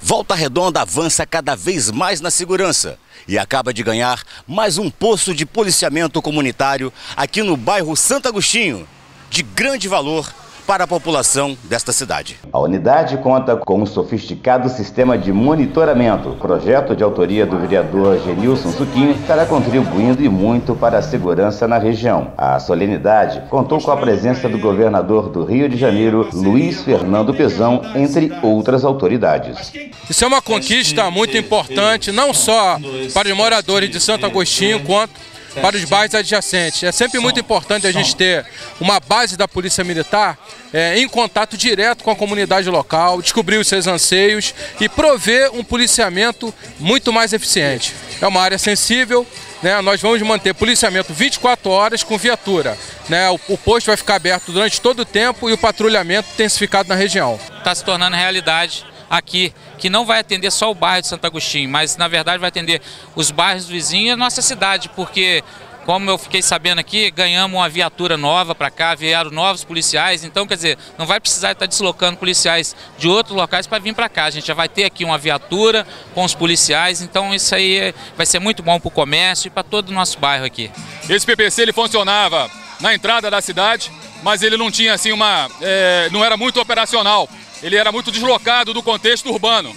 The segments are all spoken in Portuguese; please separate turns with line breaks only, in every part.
Volta Redonda avança cada vez mais na segurança e acaba de ganhar mais um posto de policiamento comunitário aqui no bairro Santo Agostinho, de grande valor para a população desta cidade. A unidade conta com um sofisticado sistema de monitoramento. O projeto de autoria do vereador Genilson Suquinho estará contribuindo e muito para a segurança na região. A solenidade contou com a presença do governador do Rio de Janeiro, Luiz Fernando Pezão, entre outras autoridades.
Isso é uma conquista muito importante, não só para os moradores de Santo Agostinho, quanto para os bairros adjacentes. É sempre muito importante a gente ter uma base da Polícia Militar é, em contato direto com a comunidade local, descobrir os seus anseios e prover um policiamento muito mais eficiente. É uma área sensível, né, nós vamos manter policiamento 24 horas com viatura. Né, o, o, posto vai ficar aberto durante todo o tempo e o patrulhamento intensificado na região.
Está se tornando realidade aqui, que não vai atender só o bairro de Santo Agostinho, mas na verdade vai atender os bairros vizinhos e a nossa cidade, porque como eu fiquei sabendo aqui, ganhamos uma viatura nova para cá, vieram novos policiais, então quer dizer, não vai precisar estar deslocando policiais de outros locais para vir para cá. A gente já vai ter aqui uma viatura com os policiais, então isso aí vai ser muito bom para o comércio e para todo o nosso bairro aqui.
Esse PPC ele funcionava na entrada da cidade, mas ele não tinha assim uma. É, não era muito operacional ele era muito deslocado do contexto urbano.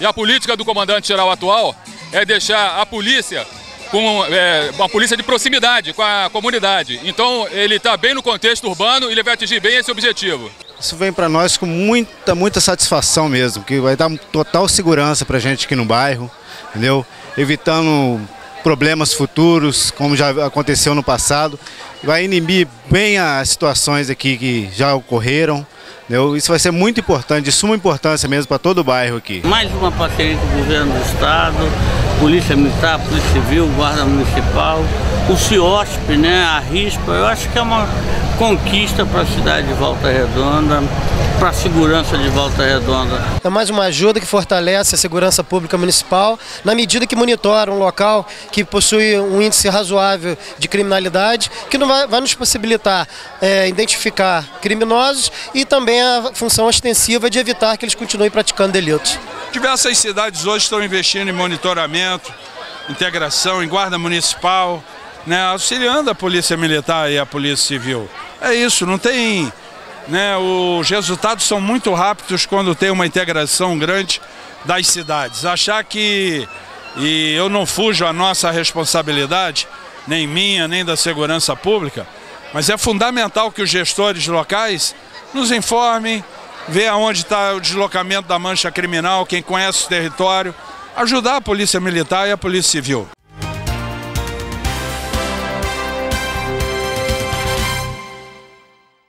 E a política do comandante-geral atual é deixar a polícia com é, uma polícia de proximidade com a comunidade. Então ele está bem no contexto urbano e ele vai atingir bem esse objetivo.
Isso vem para nós com muita, muita satisfação mesmo, que vai dar total segurança para a gente aqui no bairro, entendeu? Evitando problemas futuros, como já aconteceu no passado. Vai inibir bem as situações aqui que já ocorreram. Isso vai ser muito importante, de suma importância mesmo para todo o bairro aqui.
Mais uma parceria com o governo do estado, Polícia Militar, Polícia Civil, Guarda Municipal, o CIOSP, né, a RISPA, eu acho que é uma conquista para a cidade de Volta Redonda, para a segurança de Volta Redonda.
É mais uma ajuda que fortalece a segurança pública municipal, na medida que monitora um local que possui um índice razoável de criminalidade, que não vai, vai nos possibilitar é, identificar criminosos e também a função ostensiva de evitar que eles continuem praticando delitos.
Diversas cidades hoje estão investindo em monitoramento, integração, em guarda municipal, né, auxiliando a polícia militar e a polícia civil. É isso, não tem. Né, os resultados são muito rápidos quando tem uma integração grande das cidades. Achar que, e eu não fujo a nossa responsabilidade, nem minha, nem da segurança pública, mas é fundamental que os gestores locais nos informem, ver aonde está o deslocamento da mancha criminal, quem conhece o território, ajudar a Polícia Militar e a Polícia Civil.